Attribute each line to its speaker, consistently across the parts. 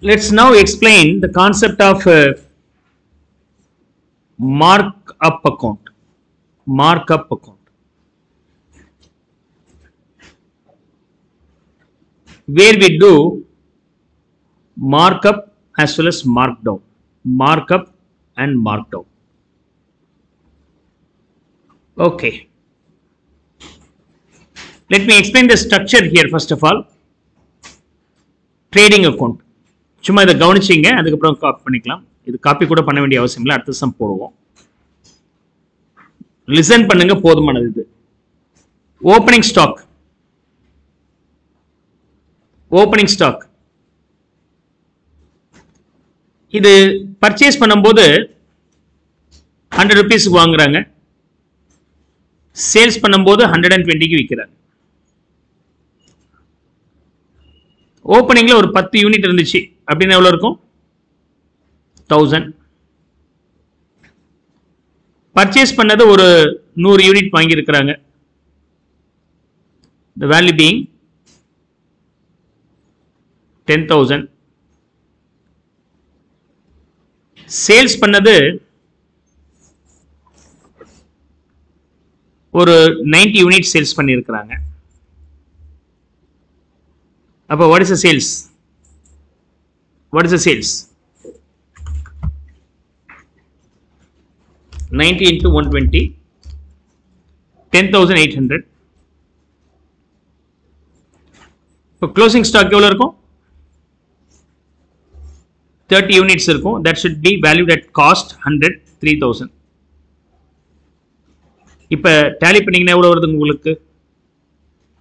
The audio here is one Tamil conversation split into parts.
Speaker 1: let's now explain the concept of uh, markup account. Markup account. Where we do markup as well as markdown markup and markdown okay. Let me explain the structure here first of all. Trading account. சும்மா இதை கவனிச்சிங்க அதுக்கப்புறம் காப்பி பண்ணிக்கலாம். இது காப்பி கூட பண்ண வேண்டிய அவசியம் இல்லை. அடுத்த சம் போடுவோம். லிசன் பண்ணுங்க போதுமானது இது. ஓப்பனிங் ஸ்டாக் ஓப்பனிங் ஸ்டாக் இது பர்ச்சேஸ் பண்ணும்போது ஹண்ட்ரட் ருபீஸுக்கு வாங்குறாங்க. சேல்ஸ் பண்ணும்போது ஹண்ட்ரட் அண்ட் டுவெண்ட்டிக்கு விற்கிறாங்க. ஓப்பனிங்ல ஒரு பத்து யூனிட் இருந்துச்சு. அப்படின்னு எவ்வளோ இருக்கும்? தௌசண்ட் பர்ச்சேஸ் பண்ணது ஒரு நூறு யூனிட் வாங்கியிருக்கிறாங்க. The value being ten thousand sales பண்ணது ஒரு நைன்டி யூனிட் சேல்ஸ் பண்ணியிருக்கிறாங்க. அப்போ what is a sales what is the sales ninety into one twenty ten thousand eight hundred இப்போ க்ளோசிங் ஸ்டாக் எவ்வளோ இருக்கும்? தேர்ட்டி யூனிட்ஸ் இருக்கும். That should be valued at cost hundred three thousand இப்போ டேலி பண்ணிங்கன்னா எவ்வளோ வருது உங்களுக்கு?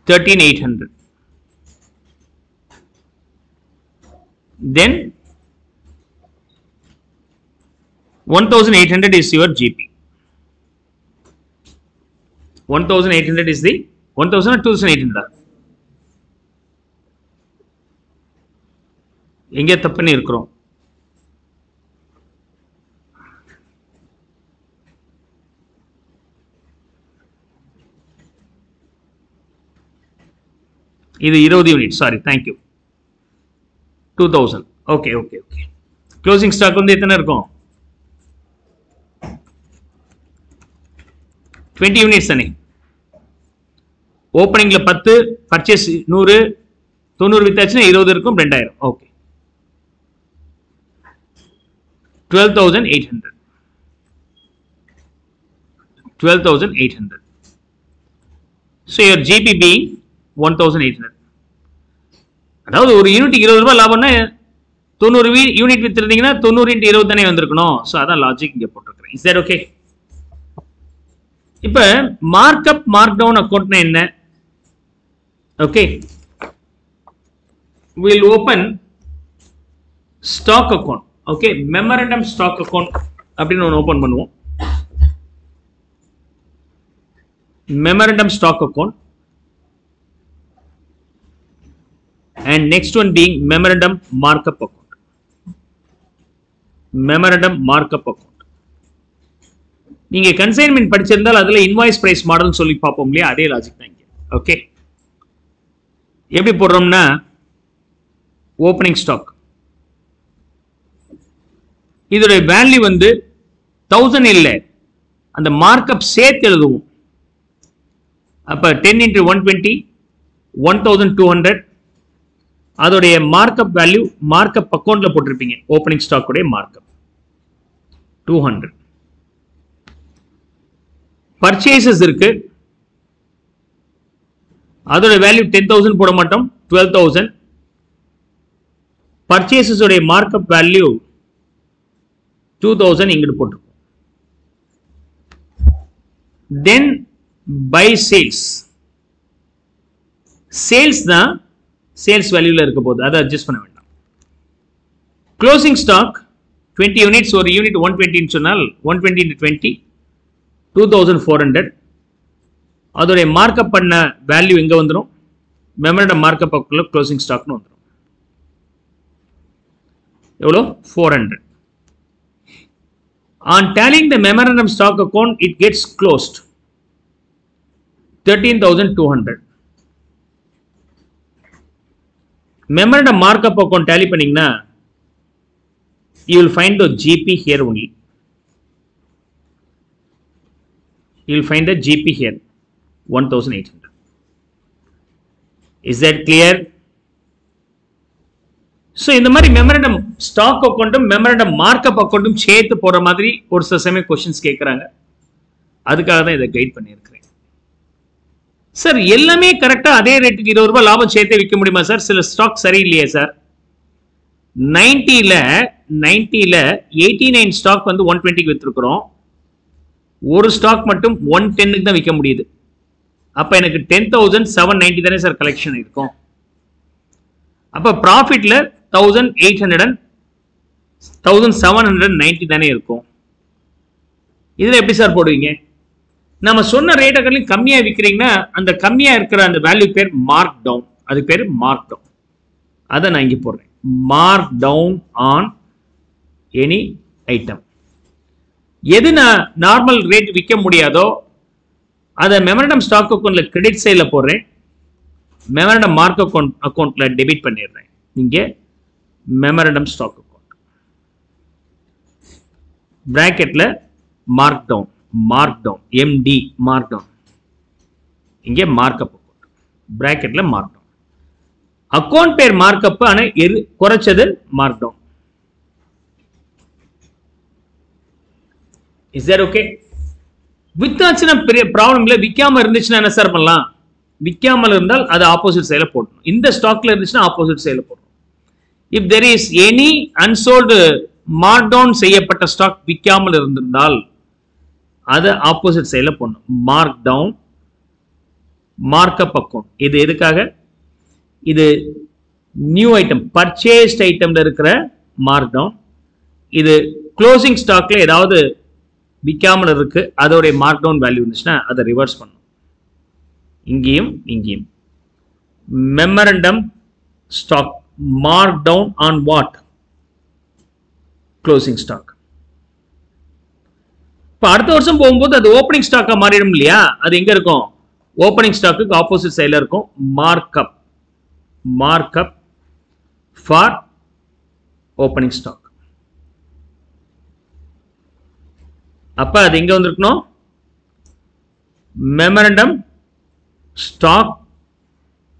Speaker 1: Thirteen eight hundred then 1800 is your GP. 1800 is the 1000 or 2800 எங்கே தப்புன்னு இருக்கிறோம்? இது இருபது unit sorry thank you two thousand okay okay okay closing stock வந்து எத்தனை இருக்கும்? டுவெண்ட்டி யூனிட்ஸ் தானே. ஓப்பனிங்கில் பத்து பர்ச்சேஸ் நூறு தொண்ணூறு வித்தாச்சுன்னா இருபது இருக்கும் ரெண்டாயிரம். Okay twelve thousand eight hundred twelve thousand eight hundred so your GP being one thousand eight hundred அதாவது ஒரு யூனிட் இருபது ரூபாய் லாபம்னா தொண்ணூறு யூனிட் வித்துருந்தீங்கன்னா தொண்ணூறு இன்ட்டு இருபது தானே வந்திருக்கணும். ஸோ அதான் லாஜிக் இங்கே போட்டிருக்கிறேன். இஸ் தட் ஓகே இப்போ மார்க்அப் மார்க் டவுன் அக்கௌண்ட்னா என்ன? Okay will open stock account okay memorandum stock account அப்படின்னு ஒன்று ஓப்பன் பண்ணுவோம். Memorandum stock account and next one being memorandum markup account. Memorandum markup account. நீங்க கன்சைன்மெண்ட் படிச்சிருந்தால் அதுல இன்வாய்ஸ் பிரைஸ் மாடல் சொல்லி பார்ப்போம் இல்லையா? அதே லாஜிக் தான் இங்க. ஓகே எப்படி போடுறோம்னா ஓப்பனிங் ஸ்டாக் இதோட வேல்யூ வந்து தௌசண்ட் இல்லை. அந்த மார்க்கப் சேர்த்து எழுதுவோம். அப்ப ten into one twenty one thousand two hundred அதோடைய மார்க்அப் வேல்யூ மார்க்அப் அக்கௌண்ட்ல போட்டிருப்பீங்க. ஓப்பனிங் ஸ்டாக் உடைய மார்க்அப் டூ ஹண்ட்ரட் பர்ச்சேசஸ் இருக்கு. அதோட வேல்யூ டென் தௌசண்ட் போட மாட்டோம். டுவெல் தௌசண்ட் பர்ச்சேசஸ் உடைய மார்க்அப் வேல்யூ டூ தௌசண்ட் இங்கிட்டு போட்டிருக்கோம். தென் பை சேல்ஸ் சேல்ஸ் தான் சேல்ஸ் வேல்யூல இருக்க போகுது. அதை அட்ஜஸ்ட் பண்ண வேண்டாம். க்ளோசிங் ஸ்டாக் டுவெண்ட்டி யூனிட்ஸ் ஒரு யூனிட் ஒன் டுவெண்ட்டின்னு சொன்னால் one twenty into twenty two thousand four hundred அதோடைய மார்க்கப் பண்ண வேல்யூ எங்கே வந்துடும் மெமரட மார்க்கப் பக்கத்தில் க்ளோசிங் ஸ்டாக்னு வந்துடும் எவ்வளோ? Four hundred on tallying the memorandum stock account it gets closed thirteen thousand two hundred memorandum markup account tally பண்ணீங்கன்னா you will find the GP here only. You will find the GP here 1800. Is that clear? So இந்த மாதிரி மெமரண்டம் ஸ்டாக் அக்கௌண்ட்டும் மெமரண்டம் மார்க்கப் அக்கௌண்ட்டும் சேர்த்து போற மாதிரி ஒரு சில சமயம் கொஷின்ஸ் கேட்குறாங்க அதுக்காக தான் இதை கைட் பண்ணியிருக்கிறேன் சார் எல்லாமே கரெக்டாக அதே ரேட்டுக்கு இருபது ரூபாய் லாபம் சேர்த்தே விற்க முடியுமா சார் சில ஸ்டாக் சரியில்லையே சார் நைன்ட்டியில் நைன்ட்டியில் எயிட்டி நைன் ஸ்டாக் வந்து ஒன் டுவெண்ட்டிக்கு விற்றுருக்குறோம் ஒரு ஸ்டாக் மட்டும் ஒன் டென்னுக்கு தான் விற்க முடியுது. அப்போ எனக்கு டென் தௌசண்ட் செவன் நைன்ட்டி தானே சார் கலெக்ஷன் இருக்கும். அப்போ ப்ராஃபிட்டில் thousand eight hundred and thousand seven hundred ninety தானே இருக்கும். இதில் எப்படி சார் போடுவீங்க? நம்ம சொன்ன ரேட்டை கம்மியாக விற்கிறீங்கன்னா அந்த கம்மியாக இருக்கிற அந்த வேல்யூ பேர் மார்க் டவுன் அதுக்கு பேர் மார்க் டவுன் அதை நான் இங்கே போடுறேன். Mark down on any item எது நான் நார்மல் ரேட் விற்க முடியாதோ அதை மெமரண்டம் ஸ்டாக் அக்கௌண்ட்டில் கிரெடிட் சைடில் போடுறேன். மெமரண்டம் மார்க் அக்கௌண்ட் அக்கௌண்ட்டில் டெபிட் பண்ணிடுறேன். இங்கே மெமரண்டம் ஸ்டாக் அக்கௌண்ட் ப்ராக்கெட்டில் mark down mark down MD mark down இங்கே மார்க்அப் பிராக்கெட்ல மார்க் டவுன் அக்கௌண்ட் பேர் மார்க்அப் ஆனால் எரு குறைச்சது mark down is there okay வித்தாச்சுன்னா பெரிய ப்ராப்ளம் இல்லை. விற்காம இருந்துச்சுன்னா என்ன சார் பண்ணலாம்? விற்காமல் இருந்தால் அது ஆப்போசிட் சைடில் போடணும் இந்த ஸ்டாக்ல இருந்துச்சுன்னா ஆப்போசிட் சைடில் போடணும் if there is any unsold mark down செய்யப்பட்ட ஸ்டாக் விற்காமல் இருந்திருந்தால் அதை ஆப்போசிட் சைடில் போடணும். மார்க் டவுன் மார்க்கப் அக்கௌண்ட் இது எதுக்காக? இது நியூ ஐட்டம் பர்ச்சேஸ்ட் ஐட்டம்ல இருக்கிற மார்க் டவுன் இது க்ளோசிங் ஸ்டாக்ல ஏதாவது விற்காமல் இருக்கு அதோடைய மார்க் டவுன் வேல்யூ இருந்துச்சுன்னா அதை ரிவர்ஸ் பண்ணும் இங்கேயும் இங்கேயும். Memorandum stock mark down on what closing stock இப்போ அடுத்த வருஷம் போகும்போது அது ஓப்பனிங் ஸ்டாக்காக மாறிடும் இல்லையா? அது எங்க இருக்கும்? ஓப்பனிங் ஸ்டாக்கு ஆப்போசிட் சைடில் இருக்கும். Markup markup for opening stock அப்ப அது எங்க வந்திருக்கணும்? Memorandum stock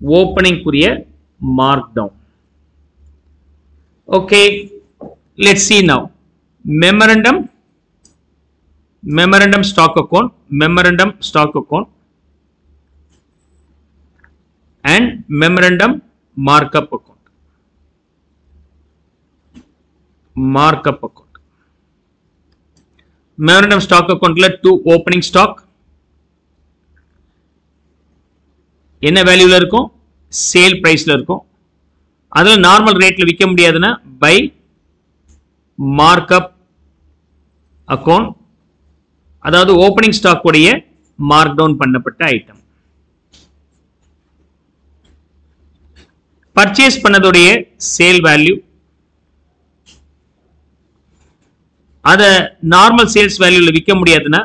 Speaker 1: ஓப்பனிங்குரிய mark down okay let see now memorandum memorandum stock account memorandum stock account and memorandum markup account markup account memorandum stock accountல two opening stock என்ன வேல்யூல இருக்கும் சேல் பிரைஸ்ல இருக்கும் அதுல நார்மல் ரேட்ல விற்க முடியாதுன்னா பை மார்க்அப் அக்கௌண்ட் அதாவது ஓப்பனிங் ஸ்டாக் உடைய மார்க் டவுன் பண்ணப்பட்ட ஐட்டம் பர்ச்சேஸ் பண்ணதுடைய சேல் வேல்யூ அத நார்மல் சேல்ஸ் வேல்யூல விற்க முடியாதுன்னா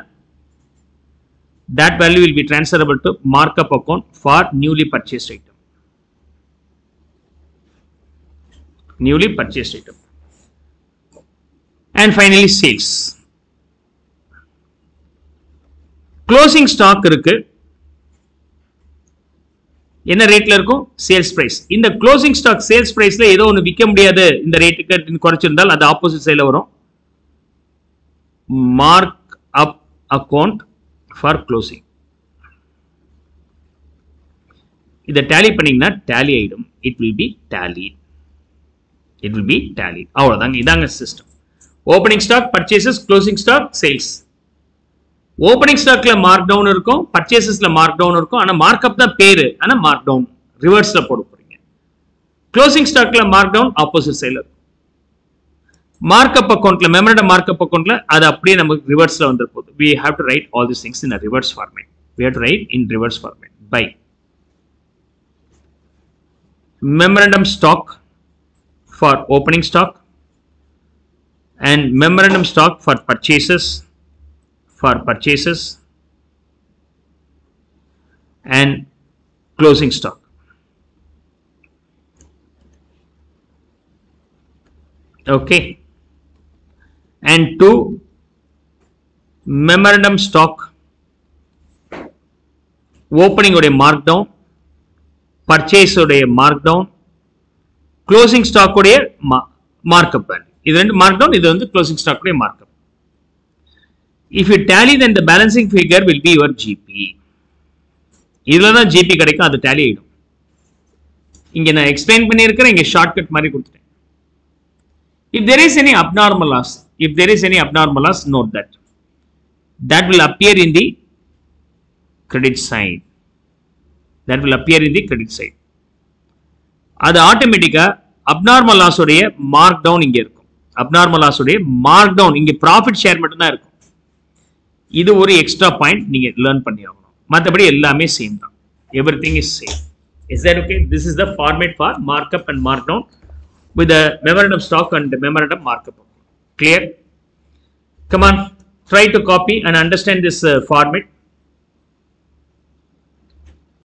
Speaker 1: that value will be transferable to markup account for newly purchased item newly purchased item and finally sales closing stock இருக்கு. என்ன ரேட்ல இருக்கும்? சேல்ஸ் பிரைஸ் இந்த க்ளோசிங் ஸ்டாக் சேல்ஸ் பிரைஸ்ல ஏதோ ஒன்று விற்க முடியாது. இந்த ரேட்டுக்கு குறைச்சிருந்தால் அது ஆப்போசிட் சைடில் வரும். Mark up account for closing இதை டேலி பண்ணீங்கன்னா டேலி ஆயிடும். It will be tally it will be tally அவ்வளோதாங்க இதாங்க system opening stock purchases closing stock sales opening ஸ்டாக்ல mark down இருக்கும் பர்ச்சேசஸ்ல மார்க் டவுன் இருக்கும். ஆனா மார்க்அப் தான் பேரு ஆனா மார்க் டவுன் ரிவர்ஸ்ல போட போறீங்க. க்ளோசிங் ஸ்டாக்ல மார்க் டவுன் ஆப்போசிட் சைடில் இருக்கும். மார்க்அப் அக்கௌண்ட்ல மெமரண்டம் மார்க்அப் அக்கௌண்ட்ல அது அப்படியே நமக்கு ரிவர்ஸ்ல வந்து போகுது. We have to write all this things in reverse format we have to write in reverse format by memorandum stock for opening stock and memorandum stock for purchases. for purchases and closing stock okay and two memorandum stock opening உடைய mark down purchase உடைய mark down closing stock உடைய markup value இது ரெண்டு mark down இது வந்து closing stock உடைய markup if you tally then the balancing figure will be your GP இதுல தான் GP கிடைக்கும் அது tally ஆயிடும் இங்க நான் எக்ஸ்பிளைன் பண்ணியிருக்கிறேன் இங்க ஷார்ட்கட் மாதிரி கொடுத்துட்டேன் if there is any abnormal loss if there is any abnormal loss note that that will appear in the credit side that will appear in the credit side அது ஆட்டோமேட்டிக்கா அப்நார்மல் லாஸ் உடைய மார்க் டவுன் இங்க இருக்கும் அப்நார்மல் லாஸ் உடைய மார்க் டவுன் இங்க ப்ராஃபிட் ஷேர் மட்டும் தான் இருக்கும் இது ஒரு எக்ஸ்ட்ரா பாயிண்ட் நீங்கள் லேர்ன் பண்ணி ஆகணும் மற்றபடி எல்லாமே சேம் தான் everything is same is that okay this is the format for mark up and mark down with memorandum stock and memorandum markup clear come on try to copy and understand this format